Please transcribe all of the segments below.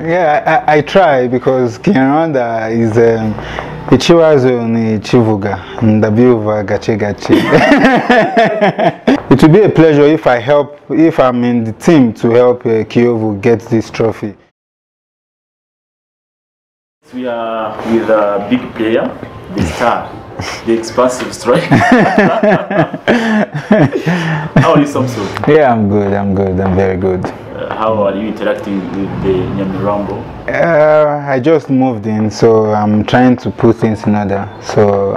Yeah, I, I try because Kinyarwanda is um, ikibazo ni kivuga ndabyuva gace gace. It would be a pleasure if I help, if I'm in the team to help uh, Kiyovu get this trophy. We are with a big player, the star, the expansive striker. How are you, Samson? Yeah, I'm good, I'm good, I'm very good. Uh, how are you interacting with the Nyamirambo? Uh, I just moved in, so I'm trying to put things in order. So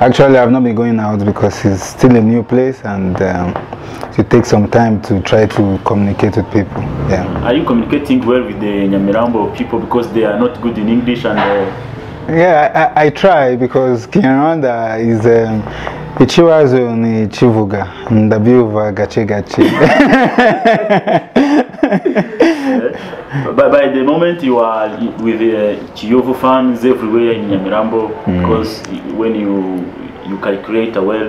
actually, I've not been going out because it's still a new place, and um, it takes some time to try to communicate with people. Yeah. Are you communicating well with the Nyamirambo people because they are not good in English and uh, Yeah, I, I try because Kinyarwanda is um, ikibazo ni kivuga ndabyuva gace gace. by, by the moment you are with the Kiyovu fans everywhere in Nyamirambo mm. because when you you calculate well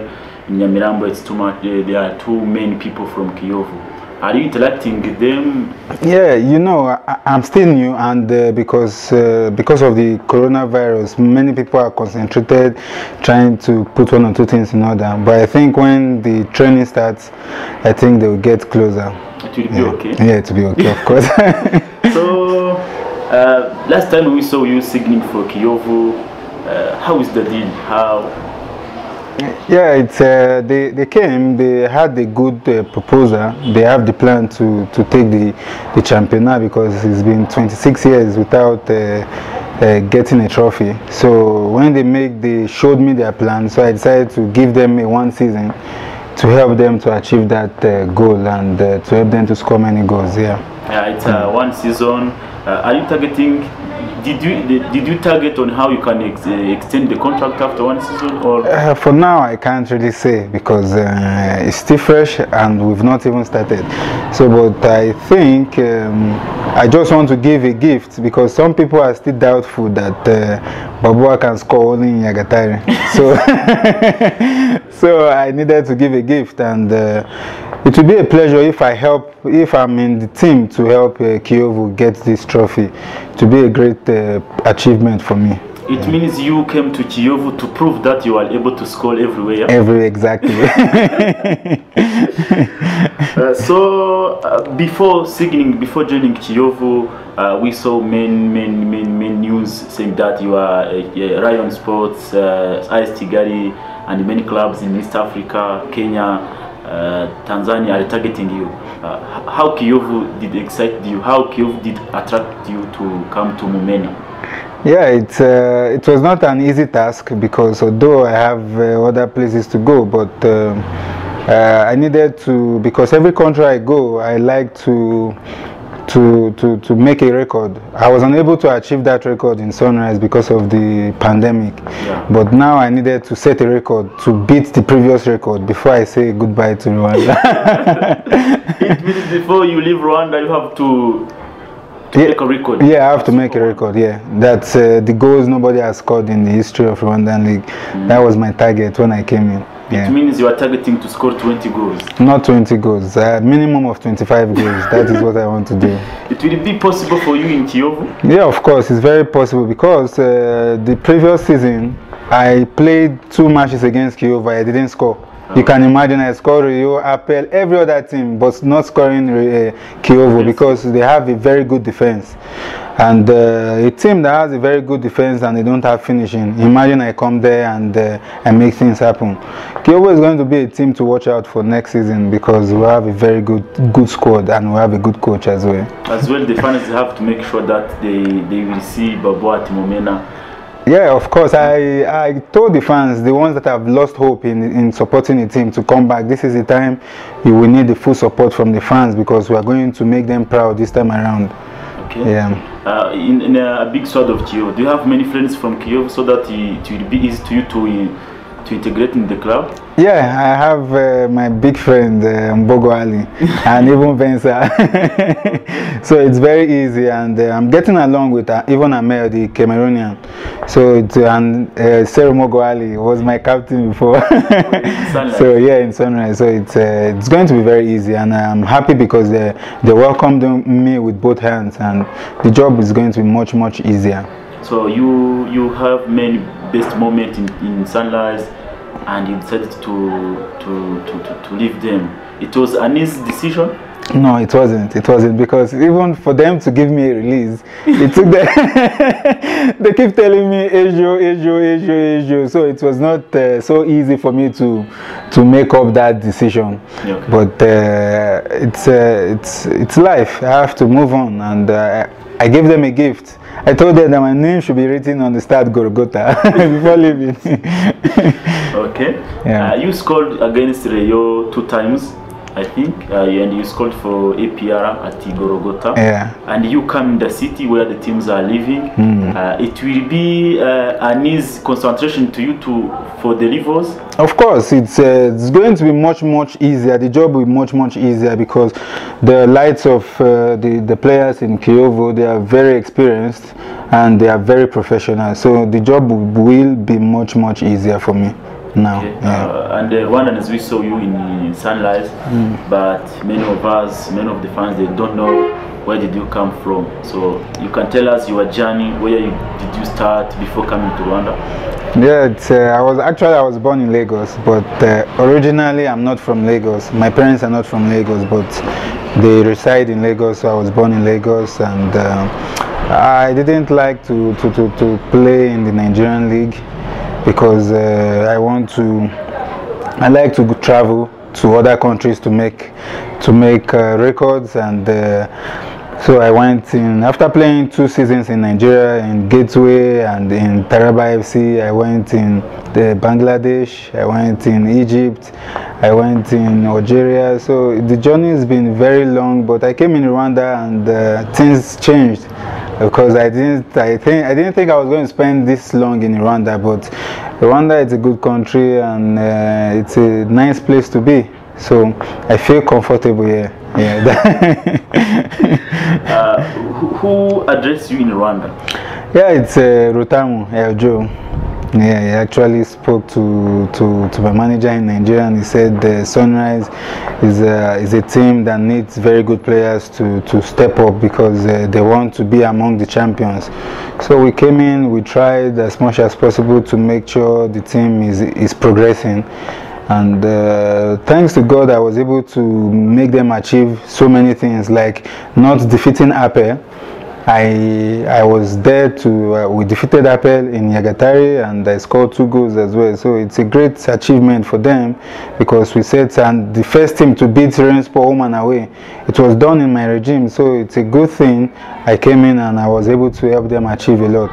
in Nyamirambo it's too much uh, there are too many people from Kiyovu are you interacting with them Yeah, you know, I, I'm still new, and uh, because uh, because of the coronavirus, many people are concentrated trying to put one or two things in order. But I think when the training starts, I think they will get closer. it will be Yeah, okay yeah it will be okay, of course. so uh, last time we saw you signing for Kiyovu uh, how is the deal how yeah, it's uh, they they came. They had a good uh, proposal. They have the plan to to take the the championat because it's been 26 years without. Uh, uh, getting a trophy. So when they make, they showed me their plan. So I decided to give them a one season to help them to achieve that uh, goal and uh, to help them to score many goals. Yeah. Uh, it's uh, one season. Uh, are you targeting? Did you did you target on how you can ex- uh, extend the contract after one season or? Uh, for now, I can't really say because uh, it's still fresh and we've not even started. So, but I think um, I just want to give a gift because some people are still doubtful that uh, Babuwa can score only in Nyagatare. So, so I needed to give a gift, and uh, it will be a pleasure if I help, if I'm in the team to help uh, get this trophy. It will be a great uh, achievement for me. It means you came to Kiyovu to prove that you are able to score everywhere. Every exactly. Uh, so uh, before signing, before joining Kiyovu, uh, we saw main, main, main, main news saying that you are uh, uh, Rayon Sports, uh, AS Kigali, and many clubs in East Africa, Kenya, uh, Tanzania are targeting you. Uh, how Kiyovu did excite you? How Kiyovu did attract you to come to Mumena? Yeah, it, uh, it was not an easy task because although I have uh, other places to go, but uh, I needed to, because every country I go, I like to, to, to, to make a record. I was unable to achieve that record in Sunrise because of the pandemic. Yeah. But now I needed to set a record to beat the previous record before I say goodbye to Rwanda. it means before you leave Rwanda, you have to, to Yeah. make a record. Yeah, I have to make a record. Yeah, that's uh, the goals nobody has scored in the history of Rwandan League. That was my target when I came in. It Yeah, means you are targeting to score 20 goals. not 20 goals, uh, minimum of 25 goals. That is what I want to do. It will be possible for you in Kiyovu? Yeah, of course, it's very possible because uh, the previous season I played two matches against Kiyovu. I didn't score. You can imagine I scored Rayon, APR, every other team, but not scoring uh, because they have a very good defense. And uh, a team that has a very good defense and they don't have finishing, imagine I come there and uh, I make things happen. Kiyovu is going to be a team to watch out for next season because we have a very good good squad and we have a good coach as well. As well, the fans have to make sure that they, they will see Babu at Mumena. Yeah, of course. I, I told the fans, the ones that have lost hope in, in supporting the team, to come back. This is the time you will need the full support from the fans because we are going to make them proud this time around. Okay. Yeah. Uh, in, in a big sword of Kiyovu, do you have many friends from Kiyovu so that it, it will be easy to you to to integrate in the club? Yeah, I have uh, my big friend uh, Mbogo Ali and even Venza. so it's very easy, and uh, I'm getting along with uh, even Amel, the Cameroonian. So it's, and uh, Serumogo Ali was my captain before. so yeah, in Sunrise. So it's uh, it's going to be very easy, and I'm happy because they they welcomed me with both hands, and the job is going to be much much easier. So you you have many best moments in, in Sunrise and you decided to, to, to, to, to leave them. It was an easy decision? No, it wasn't. It wasn't because even for them to give me a release, it took them. they keep telling me Ajo, Ajo, Ajo, Ajo. So it was not uh, so easy for me to to make up that decision. But uh, it's uh, it's it's life. I have to move on, and uh, I gave them a gift. I told them that my name should be written on the start Gorogota before leaving. okay. Yeah. Uh, you scored against Rayon two times. I think, uh, and you scored for APR at Gorogota. Yeah. And you come in the city where the teams are living. Mm. Uh, it will be uh, an easy concentration to you to for delivers. Of course, it's uh, it's going to be much much easier. The job will be much much easier because the lights of uh, the the players in Kiyovu they are very experienced and they are very professional. So the job will be much much easier for me now. Okay. Yeah. Uh, and uh, one as we saw you in, in Sunrise, mm. but many of us, many of the fans, they don't know where did you come from. So you can tell us your journey. Where you, did you start before coming to Rwanda? Yeah, uh, I was actually I was born in Lagos, but uh, originally I'm not from Lagos. My parents are not from Lagos, but they reside in Lagos. So I was born in Lagos, and uh, I didn't like to, to, to, to play in the Nigerian league because uh, I want to I like to travel to other countries to make to make uh, records and uh, so I went in after playing two seasons in Nigeria in Gateway and in Taraba FC I went in the Bangladesh I went in Egypt I went in Algeria. So the journey has been very long but I came in Rwanda and uh, things changed because I didn't I think I didn't think I was going to spend this long in Rwanda but Rwanda is a good country and uh, it's a nice place to be. So I feel comfortable here. Yeah. Uh, who, addressed you in Rwanda? Yeah it's uh, Rutamu Eljo yeah, he actually spoke to, to, to my manager in Nigeria and he said the Sunrise is a, is a team that needs very good players to, to step up because uh, they want to be among the champions. So we came in, we tried as much as possible to make sure the team is, is progressing and uh, thanks to God I was able to make them achieve so many things like not defeating APR I I was there to uh, we defeated APR in Nyagatare and I scored two goals as well. So it's a great achievement for them because we said and the first team to beat Rayon Sport home and away. It was done in my regime, so it's a good thing. I came in and I was able to help them achieve a lot.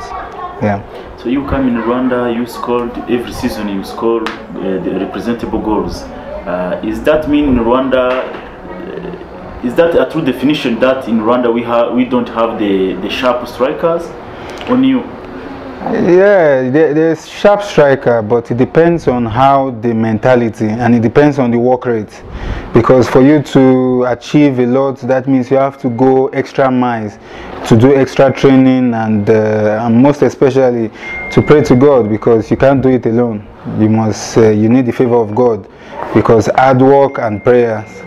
Yeah. So you come in Rwanda, you scored every season. You scored uh, the representable goals. Uh, is that mean in Rwanda is that a true definition that in Rwanda we have we don't have the the sharp strikers on you? Yeah, there's sharp striker, but it depends on how the mentality and it depends on the work rate. Because for you to achieve a lot, that means you have to go extra miles to do extra training and, uh, and most especially to pray to God because you can't do it alone. You must, uh, you need the favor of God because hard work and prayers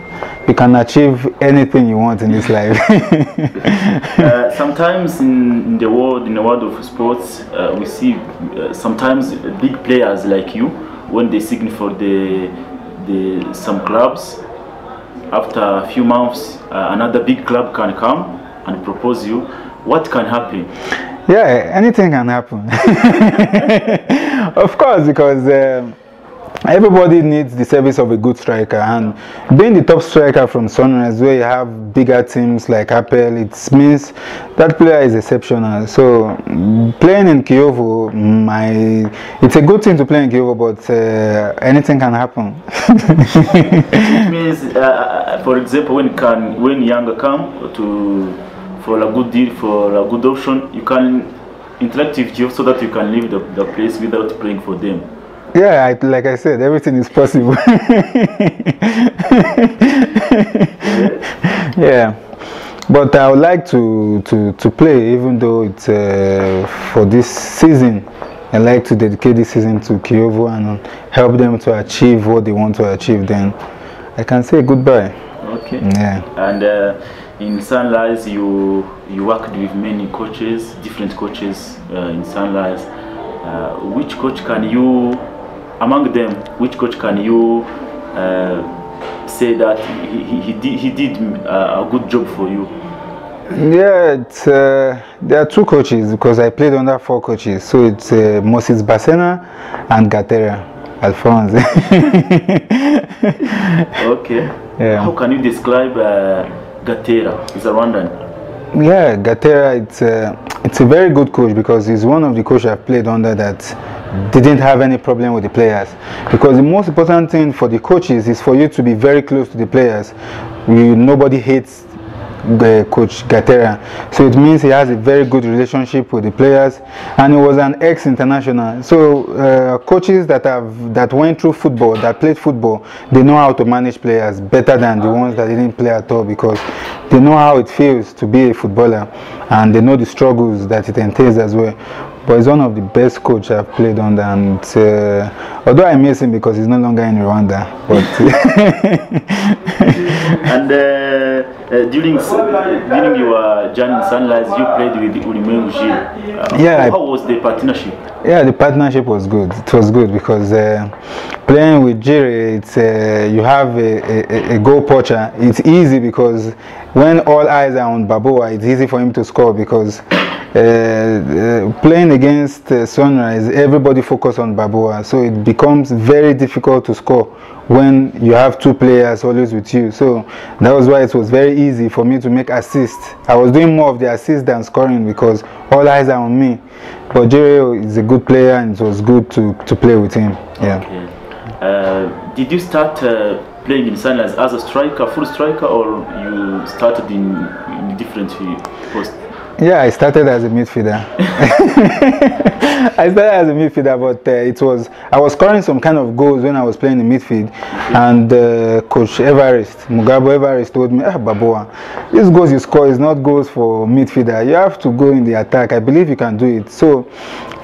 you can achieve anything you want in this life. uh, sometimes in, the world, in the world of sports, uh, we see uh, sometimes big players like you when they sign for the the some clubs. After a few months, uh, another big club can come and propose you. What can happen? Yeah, anything can happen. of course, because. Um, everybody needs the service of a good striker and being the top striker from Sunrise where you have bigger teams like APR it means that player is exceptional. So playing in Kiyovu my it's a good thing to play in Kiyovu but uh, anything can happen. It means uh, for example when can when younger come to for a good deal for a good option you can interact with you so that you can leave the, the place without playing for them Yeah, I, like I said, everything is possible. yeah, but I would like to, to, to play, even though it's uh, for this season. I like to dedicate this season to Kiyovu and help them to achieve what they want to achieve. Then I can say goodbye. Okay. Yeah. And uh, in Sunrise, you you worked with many coaches, different coaches uh, in Sunrise. Uh, which coach can you, among them, which coach can you uh, say that he, he, he did, he did uh, a good job for you? Yeah, it's, uh, there are two coaches because I played under four coaches. So it's uh, Moses Basena and Gatera Alphonse. Okay. Yeah. How can you describe uh, Gatera? He's a Rwandan. yeah, Gatera, it's a, it's a very good coach because he's one of the coaches I've played under that didn't have any problem with the players. Because the most important thing for the coaches is for you to be very close to the players. You, nobody hates the coach Gatera. So it means he has a very good relationship with the players and he was an ex-international. So uh, coaches that have that went through football, that played football, they know how to manage players better than the ones that didn't play at all because they know how it feels to be a footballer and they know the struggles that it entails as well. But he's one of the best coach I've played under and uh, although I miss him because he's no longer in Rwanda, but And uh, uh, during during your journey in Sunrise, you played with Ulimwengu Jules. Uh, Yeah, How was the partnership? Yeah, the partnership was good. It was good because uh, playing with Jiri, it's uh, you have a, a, a goal poacher. It's easy because when all eyes are on Babuwa, it's easy for him to score because uh, uh, playing against uh, Sunrise, everybody focus on Babuwa, so it becomes very difficult to score when you have two players always with you. So that was why it was very easy for me to make assists. I was doing more of the assists than scoring because all eyes are on me. But Jerry is a good player and it was good to, to play with him. Yeah. Okay. Uh, did you start uh, playing in Sunrise as a striker, full striker, or you started in, in different posts? Yeah, I started as a midfielder. I started as a midfielder, but uh, it was I was scoring some kind of goals when I was playing in midfield, and uh, Coach Everest Mugabo Everest told me, "Ah, Babuwa, these goals you score is not goals for midfielder. You have to go in the attack. I believe you can do it." So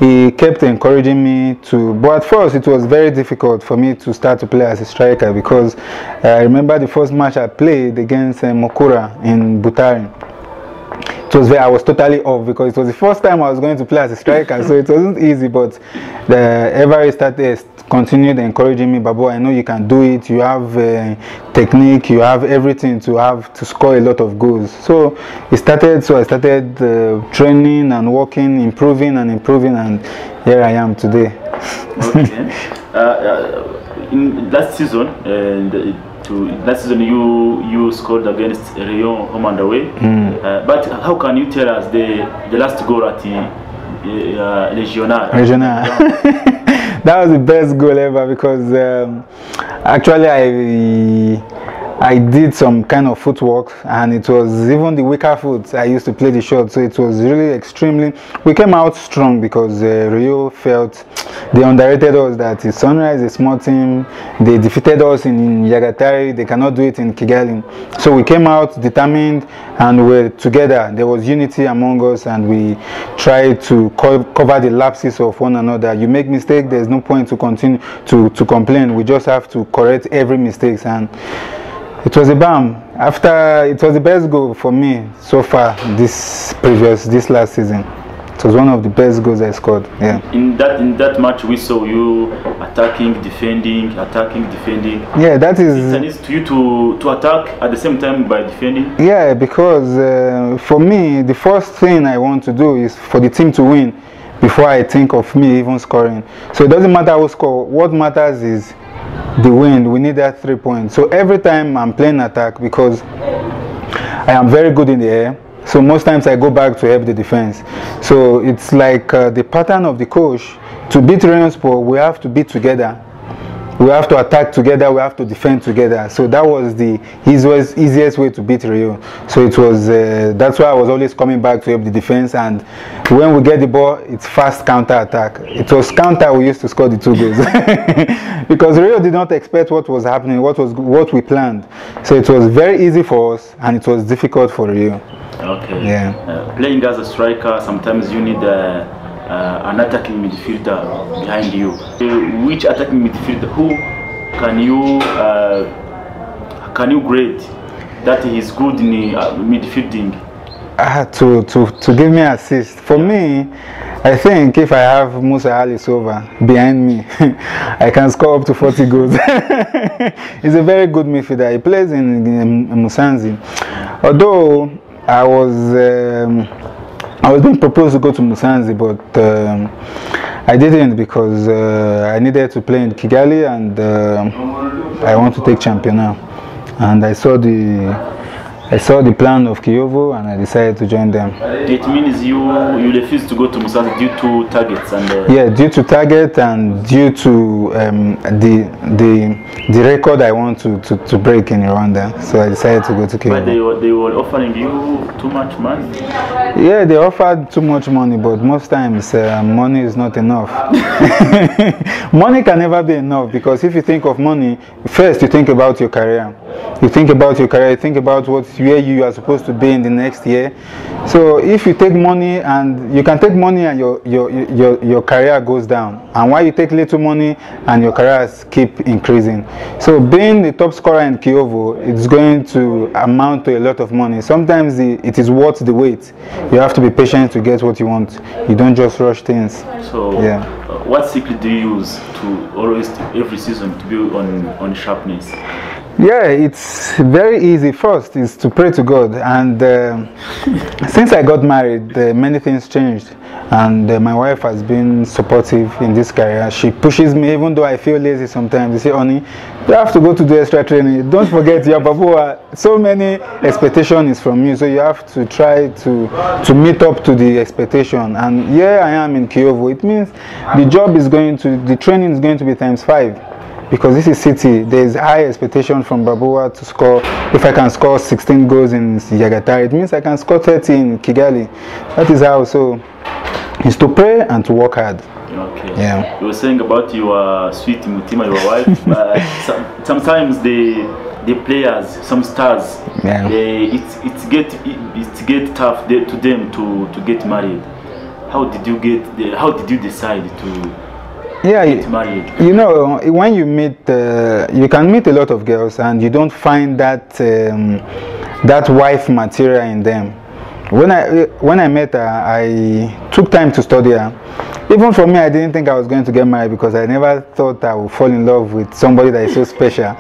he kept encouraging me to. But at first, it was very difficult for me to start to play as a striker because uh, I remember the first match I played against uh, Mukura in Butare it was very, I was totally off because it was the first time I was going to play as a striker, so it wasn't easy. But the Everest started continued encouraging me, Babu. I know you can do it. You have uh, technique. You have everything to have to score a lot of goals. So it started. So I started uh, training and working, improving and improving, and here I am today. Okay. uh, uh, in last season, and to last season you you scored against Rayon home and away. Uh, but how can you tell us the the last goal at the uh, Legionnaire? Regional. that was the best goal ever because um, actually I I did some kind of footwork and it was even the weaker foot I used to play the shot so it was really extremely we came out strong because uh, Rayon felt they underrated us that is Sunrise is a small team they defeated us in Nyagatare they cannot do it in Kigali. So we came out determined and we're together. There was unity among us and we tried to co cover the lapses of one another. You make mistake there's no point to continue to to complain. We just have to correct every mistakes and it was a bam. After it was the best goal for me so far this previous this last season. It was one of the best goals I scored. Yeah. In that in that match, we saw you attacking, defending, attacking, defending. Yeah, that is. It's to you to to attack at the same time by defending. yeah because uh, for me the first thing I want to do is for the team to win before I think of me even scoring. So it doesn't matter who score. What matters is the win. We need that three points. So every time I'm playing attack because I am very good in the air. So most times I go back to help the defense. So it's like uh, the pattern of the coach to beat Rayon Sport, we have to be together. We have to attack together, we have to defend together. So that was the easiest, easiest way to beat Rayon. So it was, uh, that's why I was always coming back to help the defense. And when we get the ball, it's fast counter attack. It was counter we used to score the two goals because Rayon did not expect what was happening, what was what we planned. So it was very easy for us, and it was difficult for Rayon. Okay. Yeah. Uh, playing as a striker, sometimes you need uh, an attacking midfielder behind you. Uh, which attacking midfielder? Who can you uh, can you grade that he is good in uh, midfielding? Ah, to, to, to give me assist. For me, I think if I have Musa Ali Sova behind me, I can score up to 40 goals. He's a very good midfielder. He plays in, in Musanze. Although I was um, I was being proposed to go to Musanze, but um, I didn't because uh, I needed to play in Kigali and uh, I want to take champion now. And I saw the I saw the plan of Kiyovu and I decided to join them. It means you you refuse to go to Musanze due to targets and. Uh, Yeah, due to target and due to um, the the the record I want to, to, to break in Rwanda, so I decided to go to But they were, they were offering you too much money. Yeah, they offered too much money, but most times uh, money is not enough. money can never be enough because if you think of money, first you think about your career. You think about your career, you think about what where you are supposed to be in the next year. So if you take money and you can take money and your your your, your career goes down, and while you take little money and your careers keep increasing. So being the top scorer in Kiyovu, it's going to amount to a lot of money. Sometimes the, it is worth the wait. You have to be patient to get what you want. You don't just rush things. So, Yeah. uh, what secret do you use to always every season to be on on sharpness? Yeah, it's very easy. First is to pray to God, and um since I got married, uh, many things changed, and uh, my wife has been supportive in this career. She pushes me, even though I feel lazy sometimes. You say, "Honey, you have to go to do extra training. Don't forget your babuwa. So many expectation is from you, so you have to try to to meet up to the expectation." And here I am in Kiyovu. It means the job is going to, the training is going to be times five because this is city there is high expectation from babuwa to score if i can score 16 goals in Yagata, it means i can score 30 in kigali that is how so it's to pray and to work hard Okay. Yeah. You were saying about your sweet Mutima, your wife. uh, some, sometimes the the players, some stars, Yeah. they, it's it's get it, it get tough they, to them to to get married. How did you get? The, how did you decide to yeah married? you know when you meet uh, you can meet a lot of girls and you don't find that um, that wife material in them. When i when i met her i took time to study her. Even for me i didn't think i was going to get married because i never thought i would fall in love with somebody that is so special.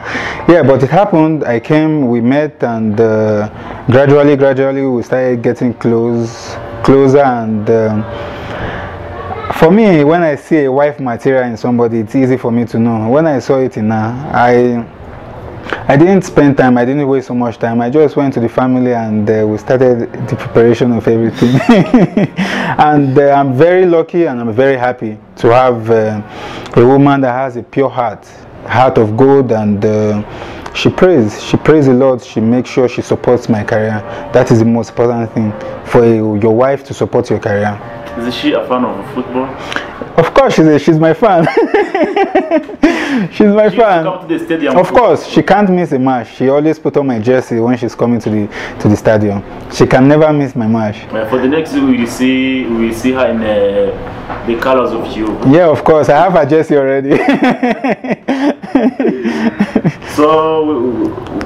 Yeah but it happened. I came we met and uh, gradually gradually we started getting close closer and um, for me, when I see a wife material in somebody, it's easy for me to know. When I saw it in her, I I didn't spend time. I didn't waste so much time. I just went to the family and uh, we started the preparation of everything. and uh, I'm very lucky and I'm very happy to have uh, a woman that has a pure heart, heart of gold, and uh, she prays. She prays a lot. She makes sure she supports my career. That is the most important thing for your wife to support your career. Is she a fan of football? Of course, she's, a, she's my fan. she's my She fan. come to the stadium. Of course, she can't miss a match. She always put on my jersey when she's coming to the to the stadium. She can never miss my match. For the next week, we will see we will see her in uh, the colors of you. Yeah, of course, I have a jersey already. So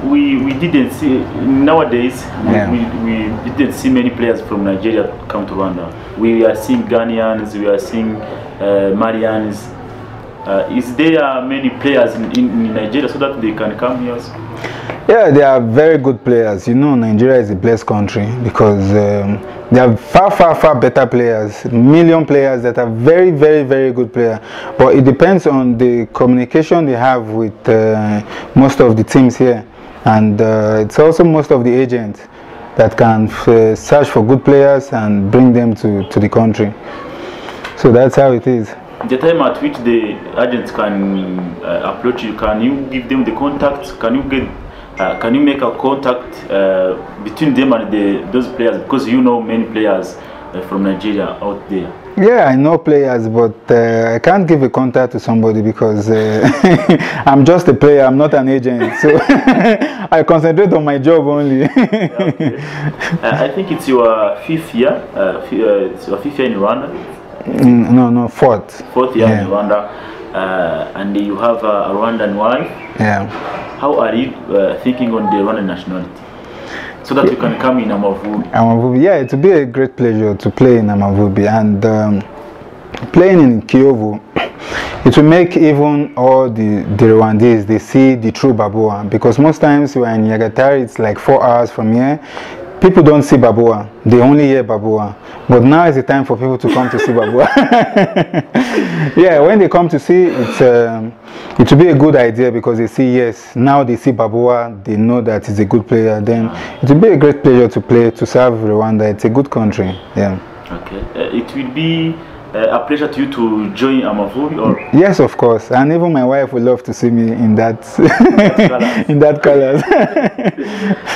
we, we didn't see nowadays Yeah. we, we, didn't see many players from Nigeria come to Rwanda. We are seeing Ghanaians, we are seeing uh, Malians. Uh, is there many players in, in, in Nigeria so that they can come here? also? yeah, they are very good players. You know, Nigeria is a blessed country because um, they are far, far, far better players. Million players that are very, very, very good players. But it depends on the communication they have with uh, most of the teams here, and uh, it's also most of the agents that can uh, search for good players and bring them to, to the country. So that's how it is. the time at which the agents can uh, approach you, can you give them the contact? Can you get uh, can you make a contact uh, between them and the, those players because you know many players uh, from Nigeria out there? Yeah, I know players, but uh, I can't give a contact to somebody because uh, I'm just a player. I'm not an agent, so I concentrate on my job only. okay. uh, I think it's your fifth year. Uh, uh, it's your fifth year in Rwanda. Mm, no, no, fourth. Fourth year Yeah. in Rwanda, uh, and you have a Rwandan wife. Yeah. How are you uh, thinking on the Rwandan nationality? So that you can come in Amavubi. Amavubi, yeah, it would be a great pleasure to play in Amavubi and um, playing in Kiyovu. It will make even all the, the Rwandese they see the true Babuwa because most times when in Nyagatare it's like four hours from here. People don't see Babuwa, they only hear Babuwa. But now is the time for people to come to see Babuwa. yeah, when they come to see it's um, it will be a good idea because they see yes, now they see Babuwa, they know that he's a good player. Then it will be a great pleasure to play to serve Rwanda. It's a good country. Yeah. Okay. Uh, it will be uh, a pleasure to you to join Amavubi or Yes, of course, and even my wife would love to see me in that in that colors.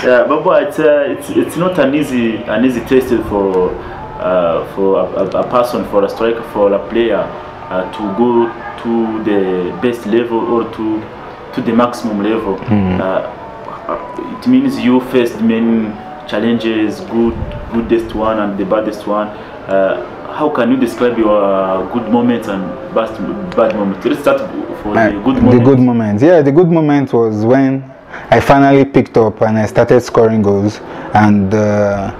Yeah, but, but it's, uh, it's it's not an easy an easy test for uh, for a, a, a person for a striker for a player uh, to go to the best level or to to the maximum level. Uh, it means you faced many challenges, good goodest one and the baddest one. Uh, how can you describe your good moments and bad bad moments? Let's start for Uh, the good the moments. good moment. Yeah, the good moment was when I finally picked up and I started scoring goals. And uh,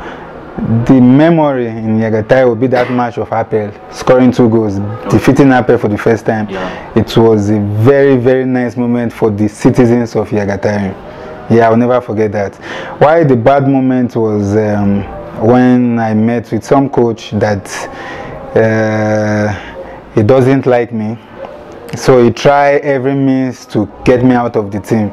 the memory in Nyagatare will be that match of APR scoring two goals, defeating APR for the first time. Yeah. It was a very, very nice moment for the citizens of Nyagatare. Yeah, I'll never forget that. Why the bad moment was um, when I met with some coach that uh, he doesn't like me. So he tried every means to get me out of the team.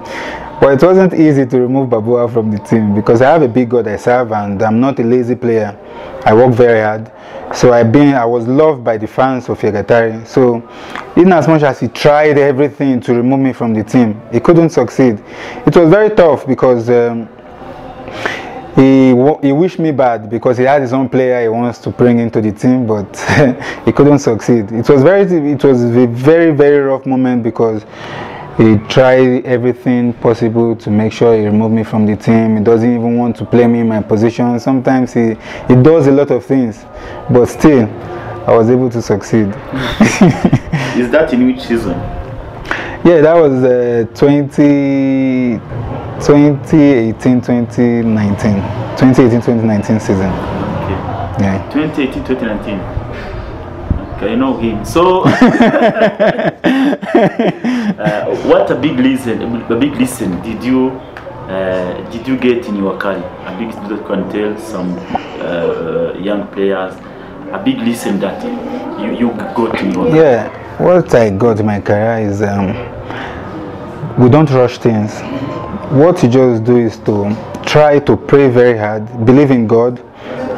But it wasn't easy to remove Babuwa from the team because I have a big God I serve and I'm not a lazy player. I work very hard. So I been I was loved by the fans of Nyagatare. So in as much as he tried everything to remove me from the team, he couldn't succeed. It was very tough because um, he he wished me bad because he had his own player he wants to bring into the team, but he couldn't succeed. It was very it was a very very rough moment because he tried everything possible to make sure he removed me from the team. He doesn't even want to play me in my position. Sometimes he he does a lot of things, but still, I was able to succeed. Is that in which season? Yeah, that was uh, 20, 2018 2019. 2018 2019 season. Okay. Yeah. 2018 2019 okay I know him so uh, what a big listen a big listen did you uh, did you get in your career a big that can tell some uh, young players a big lesson that you, you got in your career Yeah, what I got in my career is um, we don't rush things. What you just do is to try to pray very hard, believe in God,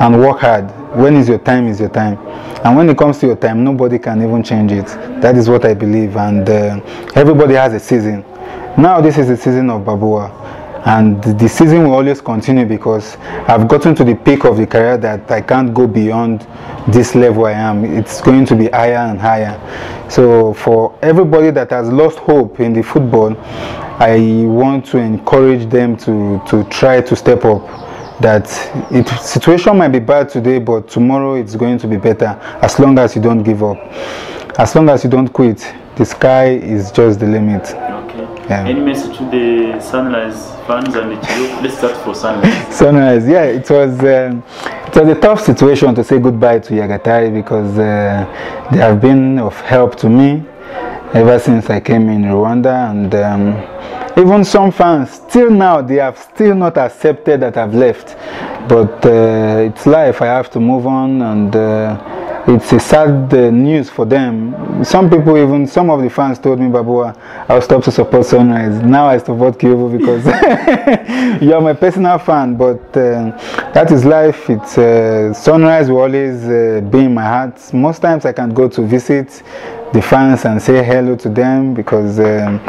and work hard. When is your time is your time. And when it comes to your time, nobody can even change it. That is what I believe. And uh, everybody has a season. Now, this is the season of Babuwa. And the season will always continue because I've gotten to the peak of the career that I can't go beyond this level I am. It's going to be higher and higher. So, for everybody that has lost hope in the football, I want to encourage them to, to try to step up. That it situation might be bad today but tomorrow it's going to be better as long as you don't give up. As long as you don't quit the sky is just the limit Yeah. any message to the sunrise fans and the Chiyo? let's start for sunrise sunrise yeah it was um, it was a tough situation to say goodbye to nyagatare because uh, they have been of help to me ever since i came in rwanda and um, even some fans still now they have still not accepted that i've left but uh, it's life i have to move on and uh, it's a sad uh, news for them some people even some of the fans told me babuwa i'll stop to support sunrise now i support Kiyovu because you're my personal fan but uh, that is life it's uh, sunrise will always uh, be in my heart most times i can go to visit the fans and say hello to them because um,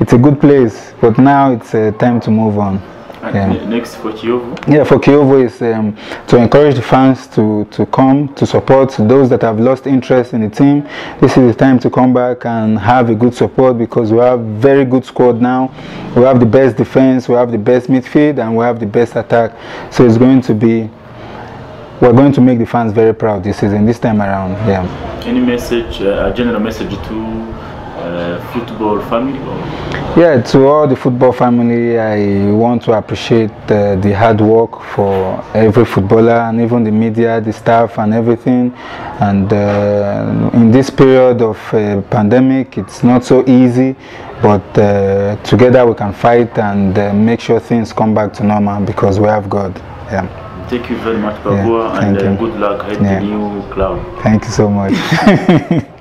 it's a good place. But now it's uh, time to move on. Yeah. next for Kiyovu. Yeah, for Kiyovu is um, to encourage the fans to, to come to support those that have lost interest in the team. This is the time to come back and have a good support because we have very good squad now. We have the best defense, we have the best midfield, and we have the best attack. So it's going to be. We're going to make the fans very proud this season, this time around. Yeah. Any message, uh, a general message to uh, football family? Or? Yeah, to all the football family, I want to appreciate uh, the hard work for every footballer and even the media, the staff, and everything. And uh, in this period of uh, pandemic, it's not so easy, but uh, together we can fight and uh, make sure things come back to normal because we have God. Yeah. Thank you very much, Babuwa, Yeah, and uh, good luck at Yeah. the new club. Thank you so much.